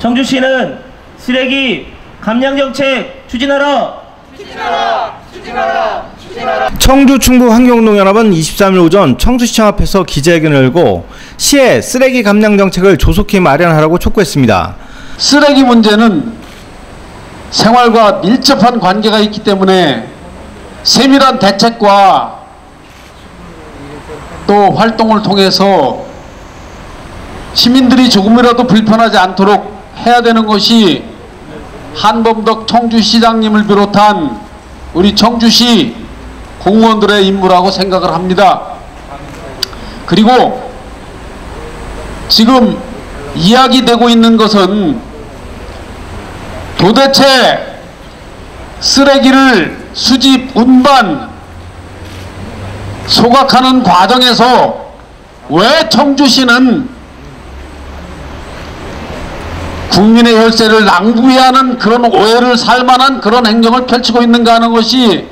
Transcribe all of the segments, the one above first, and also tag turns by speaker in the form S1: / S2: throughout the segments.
S1: 청주시는 쓰레기 감량 정책 추진하라.
S2: 청주 충북 환경운동연합은 23일 오전 청주시청 앞에서 기자회견을 열고 시의 쓰레기 감량 정책을 조속히 마련하라고 촉구했습니다.
S3: 쓰레기 문제는 생활과 밀접한 관계가 있기 때문에 세밀한 대책과 또 활동을 통해서 시민들이 조금이라도 불편하지 않도록 해야 되는 것이 한범덕 청주시장님을 비롯한 우리 청주시 공무원들의 임무라고 생각을 합니다. 그리고 지금 이야기되고 있는 것은 도대체 쓰레기를 수집, 운반, 소각하는 과정에서 왜 청주시는 국민의 혈세를 낭비하는 그런 오해를 살만한 그런 행정을 펼치고 있는가 하는 것이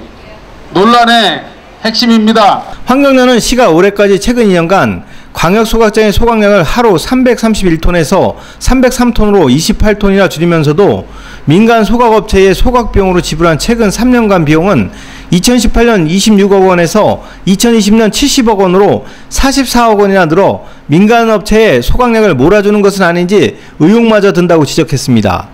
S3: 논란의 핵심입니다.
S2: 환경단은 시가 올해까지 최근 2년간 광역 소각장의 소각량을 하루 331톤에서 303톤으로 28톤이나 줄이면서도 민간 소각업체의 소각 비용으로 지불한 최근 3년간 비용은 2018년 26억 원에서 2020년 70억 원으로 44억 원이나 늘어 민간 업체의 소각량을 몰아주는 것은 아닌지 의혹마저 든다고 지적했습니다.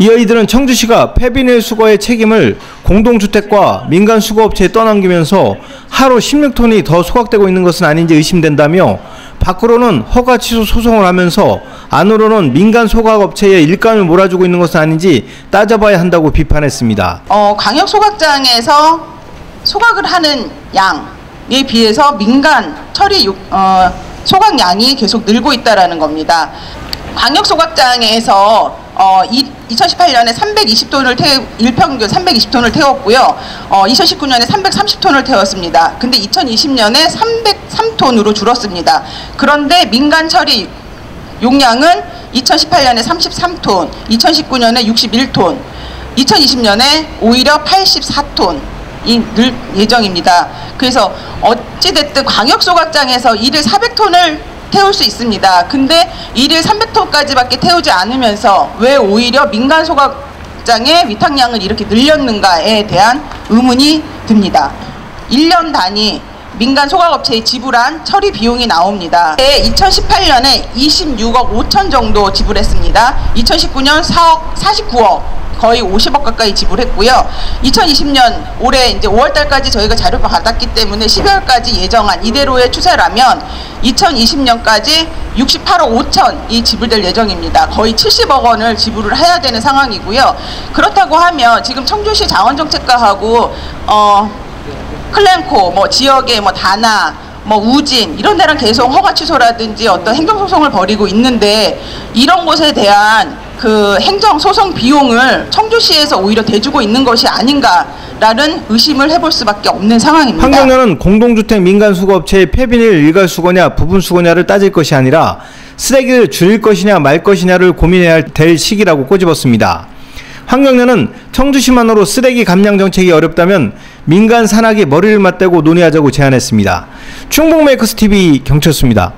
S2: 이어 이들은 청주시가 폐비닐 수거의 책임을 공동주택과 민간 수거업체에 떠넘기면서 하루 16톤이 더 소각되고 있는 것은 아닌지 의심된다며 밖으로는 허가 취소 소송을 하면서 안으로는 민간 소각업체의 일감을 몰아주고 있는 것은 아닌지 따져봐야 한다고 비판했습니다.
S4: 어, 광역 소각장에서 소각을 하는 양에 비해서 민간 처리 요- 어, 소각량이 계속 늘고 있다라는 겁니다. 광역 소각장에서 어, 이, 2018년에 320톤을 태 일평균 320톤을 태웠고요. 어, 2019년에 330톤을 태웠습니다. 근데 2020년에 303톤으로 줄었습니다. 그런데 민간 처리 용량은 2018년에 33톤, 2019년에 61톤, 2020년에 오히려 84톤. 이늘 예정입니다. 그래서 어찌됐든 광역 소각장에서 일일 400톤을 태울 수 있습니다. 근데 일일 300톤까지밖에 태우지 않으면서 왜 오히려 민간 소각장의 위탁량을 이렇게 늘렸는가에 대한 의문이 듭니다. 1년 단위 민간 소각업체에 지불한 처리 비용이 나옵니다. 2018년에 26억 5천 정도 지불했습니다. 2019년 4억 49억 거의 50억 가까이 지불했고요. 2020년 올해 이제 5월 달까지 저희가 자료를 받았기 때문에 12월까지 예정한 이대로의 추세라면 2020년까지 68억 5천이 지불될 예정입니다. 거의 70억 원을 지불을 해야 되는 상황이고요. 그렇다고 하면 지금 청주시 자원정책과하고 어 클랜코 뭐 지역의 뭐 다나 뭐 우진 이런 데랑 계속 허가 취소라든지 어떤 행정 소송을 벌이고 있는데 이런 곳에 대한 그 행정 소송 비용을 청주시에서 오히려 대주고 있는 것이 아닌가라는 의심을 해볼 수밖에 없는 상황입니다.
S2: 환경단은 공동주택 민간 수거업체의 폐비닐 일괄 수거냐 부분 수거냐를 따질 것이 아니라 쓰레기를 줄일 것이냐 말 것이냐를 고민해야 될 시기라고 꼬집었습니다. 환경단은 청주시만으로 쓰레기 감량 정책이 어렵다면 민간 산학이 머리를 맞대고 논의하자고 제안했습니다. 충북 메이커스 TV 경철수입니다.